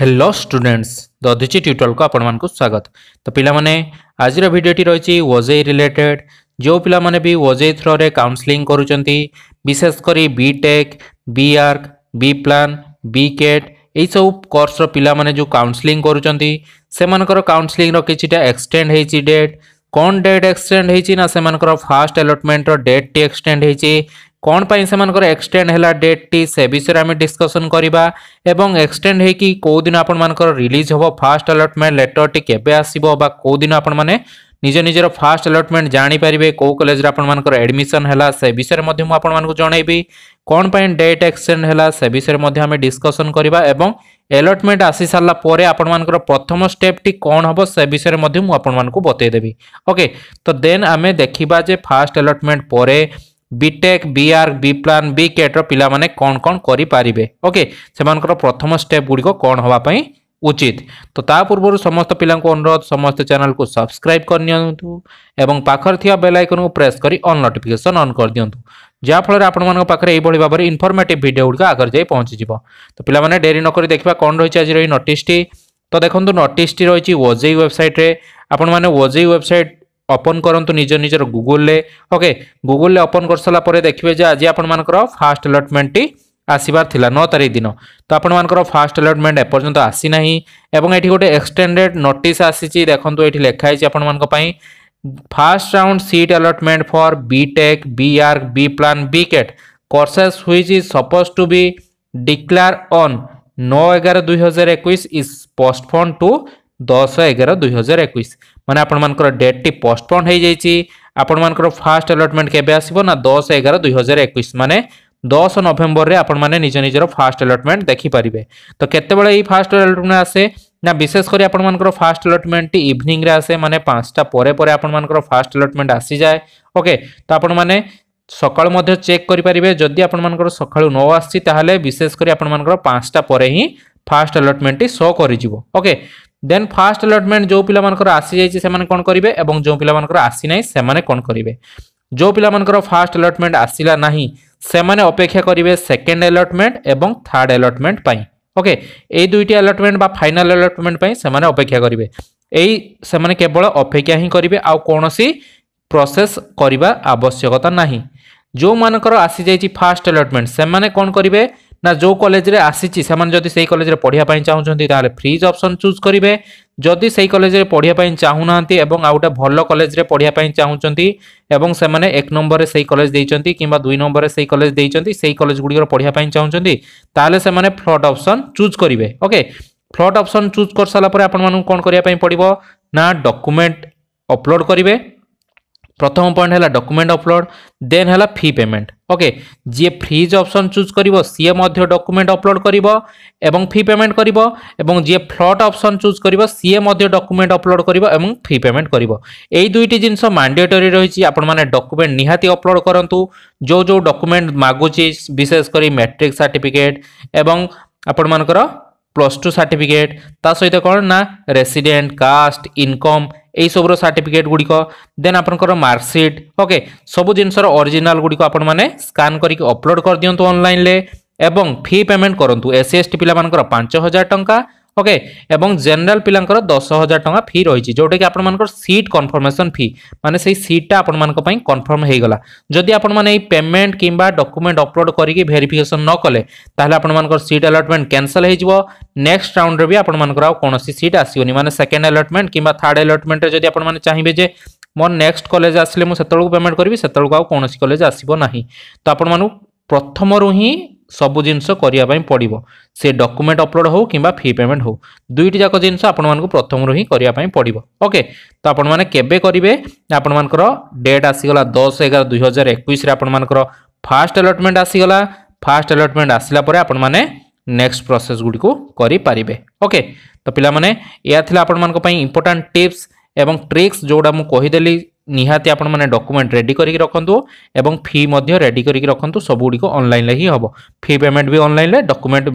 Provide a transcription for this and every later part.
hello students the अदिची tutorial को आपण मानक स्वागत तो पिलाने आज भिडटी रही ओजे रिलेटेड जो पिलाने भी ओजे थ्रो रे काउंसलिंग करुँच विशेषकर B tech B arch B plan B cat এইসব কোর্সর পিলামানে যে কাউন্সেলিং করছেন সেমানকর কাউন্সেলিংর কিছুটা এক্সটেন্ড হয়েছি ডেট কোন ডেট এক্সটেন্ড হয়েছি না সেমানকর ফার্স্ট আলটমেন্টর ডেটটি এক্সটেন্ড হয়েছি କ'ଣ ପାଇଁ ସେମାନଙ୍କର ଏକ୍ସଟେଣ୍ଡ ହେଲା ଡେଟ୍ଟି ସେ ବିଷୟରେ ଆମେ ଡିସ୍କସନ୍ କରିବା ଏବଂ ଏକ୍ସଟେଣ୍ଡ ହେଇକି କେଉଁଦିନ ଆପଣମାନଙ୍କର ରିଲିଜ୍ ହେବ ଫାଷ୍ଟ ଆଲଟମେଣ୍ଟ ଲେଟର୍ଟି କେବେ ଆସିବ ବା କେଉଁଦିନ ଆପଣମାନେ ନିଜ ନିଜର ଫାଷ୍ଟ ଆଲଟମେଣ୍ଟ ଜାଣିପାରିବେ କେଉଁ କଲେଜରେ ଆପଣମାନଙ୍କର ଆଡ଼ମିସନ୍ ହେଲା ସେ ବିଷୟରେ ମଧ୍ୟ ମୁଁ ଆପଣମାନଙ୍କୁ ଜଣାଇବି କ'ଣ ପାଇଁ ଡେଟ୍ ଏକ୍ସଟେଣ୍ଡ ହେଲା ସେ ବିଷୟରେ ମଧ୍ୟ ଆମେ ଡିସ୍କସନ୍ କରିବା ଏବଂ ଆଲଟମେଣ୍ଟ ଆସିସାରିଲା ପରେ ଆପଣମାନଙ୍କର ପ୍ରଥମ ଷ୍ଟେପ୍ଟି କ'ଣ ହେବ ସେ ବିଷୟରେ ମଧ୍ୟ ମୁଁ ଆପଣମାନଙ୍କୁ ବତେଇଦେବି ଓକେ ତ ଦେନ୍ ଆମେ ଦେଖିବା ଯେ ଫାଷ୍ଟ ଆଲଟମେଣ୍ଟ ପରେ B tech B R B plan B কেট্র পিলামানে কোণ কোণ করিপারিবে ওকে সেমানকর প্রথম স্টেপ গুড়িক কোণ হওয়া পাই উচিত তো তা পূর্বর সমস্ত পিলাঙ্কু অনুরোধ সমস্ত চ্যানেলকু সবসক্রাইব করে নিয়ন্তু এবং পাখরে থিয়া বেল আইকনকু প্রেস করি অন নোটিফিকেশন অন করে দিয়ন্তু যা ফলরে আপনার পাখে এইভাবে ভাবে ইনফরমেটিভ ভিডিও গুড়িক আগরে যাই পৌঁছিযিব তো পিলামানে ডেরি নকরি দেখিবা কোণ রয়েছে আজির এই নোটিসটি তো দেখন্তু নোটিসটি রয়েছে ওজেই ওয়েবসাইটরে ଆପଣମାନେ ଓଜେଇ ୱେବସାଇଟ୍ ଓପନ୍ କରନ୍ତୁ ନିଜ ନିଜର ଗୁଗୁଲରେ ଓକେ ଗୁଗୁଲରେ ଓପନ୍ କରିସାରିଲା ପରେ ଦେଖିବେ ଯେ ଆଜି ଆପଣମାନଙ୍କର ଫାଷ୍ଟ ଆଲଟମେଣ୍ଟଟି ଆସିବାର ଥିଲା ନଅ ତାରିଖ ଦିନ ତ ଆପଣମାନଙ୍କର ଫାଷ୍ଟ ଆଲଟମେଣ୍ଟ ଏପର୍ଯ୍ୟନ୍ତ ଆସିନାହିଁ ଏବଂ ଏଠି ଗୋଟେ ଏକ୍ସଟେଣ୍ଡେଡ଼ ନୋଟିସ୍ ଆସିଛି ଦେଖନ୍ତୁ ଏଠି ଲେଖା ହେଇଛି ଆପଣମାନଙ୍କ ପାଇଁ first round seat allotment for B tech B arch B plan B cat courses which is supposed to be declared on 9 11 2021 is postponed to দশ এগার দুই হাজার একুশ মানে আপনার ডেটটি পোস্টপন্ড হয়ে যাই আপনার ফার্স্ট আলটমেন্ট কেবে আসব না দশ এগার দুই হাজার একুশ মানে দশ নভেম্বরের আপনার নিজ নিজের ফার্স্ট আলটমেন্ট দেখিপারে তো কেতবে এই ফার্স্ট আলটমেন্ট আসে ନା ବିଶେଷ କରି ଆପଣମାନଙ୍କର ଫାଷ୍ଟ ଆଲଟମେଣ୍ଟଟି ଇଭିନିଂରେ ଆସେ ମାନେ ପାଞ୍ଚଟା ପରେ ପରେ ଆପଣମାନଙ୍କର ଫାଷ୍ଟ ଆଲଟମେଣ୍ଟ ଆସିଯାଏ ଓକେ ତ ଆପଣମାନେ ସକାଳୁ ମଧ୍ୟ ଚେକ୍ କରିପାରିବେ ଯଦି ଆପଣମାନଙ୍କର ସକାଳୁ ନ ଆସିଛି ତାହେଲେ ବିଶେଷ କରି ଆପଣମାନଙ୍କର ପାଞ୍ଚଟା ପରେ ହିଁ ଫାଷ୍ଟ ଆଲଟମେଣ୍ଟଟି ଶୋ କରିଯିବ ଓକେ ଦେନ୍ ଫାଷ୍ଟ ଆଲଟମେଣ୍ଟ ଯେଉଁ ପିଲାମାନଙ୍କର ଆସିଯାଇଛି ସେମାନେ କ'ଣ କରିବେ ଏବଂ ଯେଉଁ ପିଲାମାନଙ୍କର ଆସିନାହିଁ ସେମାନେ କ'ଣ କରିବେ ଯେଉଁ ପିଲାମାନଙ୍କର ଫାଷ୍ଟ ଆଲଟମେଣ୍ଟ ଆସିଲା ନାହିଁ ସେମାନେ ଅପେକ୍ଷା କରିବେ ସେକେଣ୍ଡ ଆଲଟମେଣ୍ଟ ଏବଂ ଥାର୍ଡ଼ ଆଲଟମେଣ୍ଟ ପାଇଁ ଓକେ ଏଇ ଦୁଇଟି ଆଲଟମେଣ୍ଟ ବା ଫାଇନାଲ ଆଲଟମେଣ୍ଟ ପାଇଁ ସେମାନେ ଅପେକ୍ଷା କରିବେ ଏଇ ସେମାନେ କେବଳ ଅପେକ୍ଷା ହିଁ କରିବେ ଆଉ କୌଣସି ପ୍ରୋସେସ୍ କରିବା ଆବଶ୍ୟକତା ନାହିଁ ଯେଉଁମାନଙ୍କର ଆସିଯାଇଛି ଫାଷ୍ଟ ଆଲଟମେଣ୍ଟ ସେମାନେ କ'ଣ କରିବେ ନା ଯେଉଁ କଲେଜରେ ଆସିଛି ସେମାନେ ଯଦି ସେଇ କଲେଜରେ ପଢ଼ିବା ପାଇଁ ଚାହୁଁଛନ୍ତି ତାହେଲେ ଫ୍ରିଜ୍ ଅପସନ୍ ଚୁଜ୍ କରିବେ ଯଦି ସେଇ କଲେଜରେ ପଢ଼ିବା ପାଇଁ ଚାହୁଁନାହାନ୍ତି ଏବଂ ଆଉ ଗୋଟେ ଭଲ କଲେଜରେ ପଢ଼ିବା ପାଇଁ ଚାହୁଁଛନ୍ତି ଏବଂ ସେମାନେ ଏକ ନମ୍ବରରେ ସେଇ କଲେଜ ଦେଇଛନ୍ତି କିମ୍ବା ଦୁଇ ନମ୍ବରରେ ସେଇ କଲେଜ ଦେଇଛନ୍ତି ସେଇ କଲେଜ ଗୁଡ଼ିକର ପଢ଼ିବା ପାଇଁ ଚାହୁଁଛନ୍ତି ତାହେଲେ ସେମାନେ ଫ୍ଲଟ୍ ଅପସନ୍ ଚୁଜ୍ କରିବେ ଓକେ ଫ୍ଲଟ୍ ଅପସନ୍ ଚୁଜ୍ କରିସାରିଲା ପରେ ଆପଣମାନଙ୍କୁ କ'ଣ କରିବା ପାଇଁ ପଡ଼ିବ ନା ଡକୁମେଣ୍ଟ ଅପଲୋଡ଼ କରିବେ প্রথম পয়েন্ট হল ডকুমেন্ট অপলোড দেন হল ফি পেমেন্ট ওকে যিয়ে ফ্রিজ অপসন চুজ করব সিএ মধ্যে ডকুমেন্ট অপলোড করব এবং ফি পেমেন্ট করব এবং যিয়ে ফ্লট অপসন চুজ করব সিএ মধ্যে ডকুমেন্ট অপলোড করব এবং ফি পেমেন্ট করব এই দুইটি জিনিস ম্যান্ডেটরি রয়েছে আপনার মানে ডকুমেন্ট নিহাতি অপলোড করতু যে যে ডকুমেন্ট মাগুছি বিশেষ করে ম্যাট্রিক সার্টিফিকেট এবং আপনার প্লস টু সার্টিফিকেট তা সহ কোণ না রেসিডেন্ট কাস্ট ইনকম এইসবুর সার্টিফিকেট গুড়িক দেন আপনার মার্কসিট ওকে সবু জিনিসর অরিজিনাল গুড়ি আপনার স্কান করি অপলোড করে দিও অনলাইনে এবং ফি পেমেন্ট করতু এসসি এসটি পিলা পাঁচ হাজার টঙ্কা ওকে এবং জেনারেল পিলাঙ্কর দশ হাজার টাকা ফি রয়েছে যেটাকি আপনার সিট কনফর্মেসন ফি মানে সেই সিটটা আপনার কনফর্ম হয়ে গলা যদি আপনার এই পেমেন্ট কিংবা ডকুমেন্ট অপলোড করি ভেরিফিকেসন নকলে তাহলে আপনার সিট আলটমেন্ট ক্যানসেল হয়ে যাব নেক্সট রাউন্ডে বি আপনার আউসি সিট আসবনি মানে সেকেন্ড আলটমেন্ট কিংবা থার্ড আলটমেন্টে যদি আপনার চাইবে যে ମୋର ନେକ୍ସଟ କଲେଜ ଆସିଲେ ମୁଁ ସେତେବେଳକୁ ପେମେଣ୍ଟ କରିବି ସେତେବେଳକୁ ଆଉ କୌଣସି କଲେଜ ଆସିବ ନାହିଁ ତ ଆପଣମାନଙ୍କୁ ପ୍ରଥମରୁ ହିଁ ସବୁ ଜିନିଷ କରିବା ପାଇଁ ପଡ଼ିବ ସେ ଡକୁମେଣ୍ଟ ଅପଲୋଡ଼ ହେଉ କିମ୍ବା ଫି ପେମେଣ୍ଟ ହେଉ ଦୁଇଟି ଯାକ ଜିନିଷ ଆପଣମାନଙ୍କୁ ପ୍ରଥମରୁ ହିଁ କରିବା ପାଇଁ ପଡ଼ିବ ଓକେ ତ ଆପଣମାନେ କେବେ କରିବେ ଆପଣମାନଙ୍କର ଡେଟ୍ ଆସିଗଲା ଦଶ ଏଗାର ଦୁଇ ହଜାର ଏକୋଇଶରେ ଆପଣମାନଙ୍କର ଫାଷ୍ଟ ଆଲଟମେଣ୍ଟ ଆସିଗଲା ଫାଷ୍ଟ ଆଲଟମେଣ୍ଟ ଆସିଲା ପରେ ଆପଣମାନେ ନେକ୍ସଟ ପ୍ରୋସେସ୍ ଗୁଡ଼ିକୁ କରିପାରିବେ ଓକେ ତ ପିଲାମାନେ ଏହା ଥିଲା ଆପଣମାନଙ୍କ ପାଇଁ ଇମ୍ପୋର୍ଟାଣ୍ଟ ଟିପ୍ସ ଏବଂ ଟ୍ରିକ୍ସ ଯେଉଁଟା ମୁଁ କହିଦେଲି ନିହାତି ଆପଣମାନେ ଡକୁମେଣ୍ଟ ରେଡ଼ି କରିକି ରଖନ୍ତୁ ଏବଂ ଫି ମଧ୍ୟ ରେଡ଼ି କରିକି ରଖନ୍ତୁ ସବୁଗୁଡ଼ିକ ଅନଲାଇନ୍ରେ ହିଁ ହେବ ଫି ପେମେଣ୍ଟ ବି ଅନଲାଇନ୍ରେ ଡକୁମେଣ୍ଟ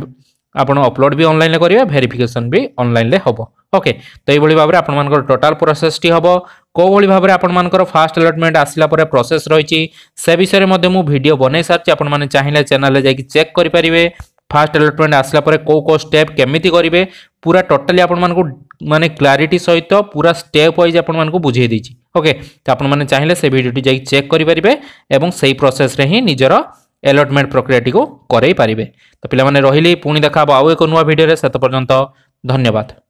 ଆପଣ ଅପଲୋଡ଼ ବି ଅନଲାଇନ୍ରେ କରିବେ ଭେରିଫିକେସନ୍ ବି ଅନଲାଇନ୍ରେ ହେବ ଓକେ ତ ଏଇଭଳି ଭାବରେ ଆପଣମାନଙ୍କର ଟୋଟାଲ୍ ପ୍ରୋସେସ୍ଟି ହେବ କେଉଁଭଳି ଭାବରେ ଆପଣମାନଙ୍କର ଫାଷ୍ଟ ଆଲଟମେଣ୍ଟ ଆସିଲା ପରେ ପ୍ରୋସେସ୍ ରହିଛି ସେ ବିଷୟରେ ମଧ୍ୟ ମୁଁ ଭିଡ଼ିଓ ବନେଇ ସାରିଛି ଆପଣମାନେ ଚାହିଁଲେ ଚ୍ୟାନେଲ୍ରେ ଯାଇକି ଚେକ୍ କରିପାରିବେ ফার্স্ট আলটমেন্ট আসলা পরে কেউ কেউ স্টেপ কেমিতি করবে পুরা টোটালি আপনার মানে ক্লারিটি সহিত পুরা স্টেপ ওয়াইজ আপনার বুঝাই দিয়েছি ওকে ତ ଆପଣମାନେ ଚାହିଁଲେ ସେ ଭିଡ଼ିଓଟି ଯାଇ ଚେକ୍ କରିପାରିବେ ଏବଂ ସେଇ ପ୍ରୋସେସ୍ରେ ହିଁ ନିଜର ଏଲଟମେଣ୍ଟ ପ୍ରକ୍ରିୟାଟିକୁ କରେଇ ପାରିବେ ତ ପିଲାମାନେ ରହିଲି ପୁଣି ଦେଖା ହେବ ଆଉ ଏକ ନୂଆ ଭିଡ଼ିଓରେ ସେତେ ପର୍ଯ୍ୟନ୍ତ ଧନ୍ୟବାଦ